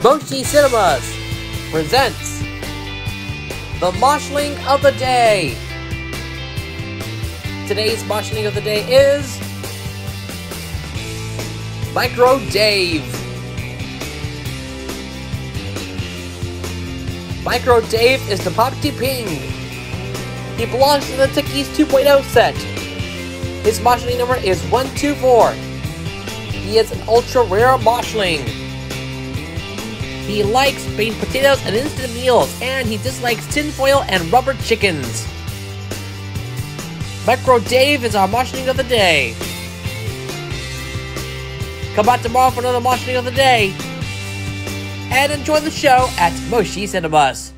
Moshi Cinemas presents the Moshling of the Day. Today's Moshling of the Day is Micro Dave. Micro Dave is the Popty Ping. He belongs to the Techies 2.0 set. His moshling number is 124. He is an ultra rare moshling. He likes baked potatoes and instant meals, and he dislikes tinfoil and rubber chickens. Micro Dave is our moshling of the day. Come back tomorrow for another moshling of the day. And enjoy the show at Moshi Cinemas.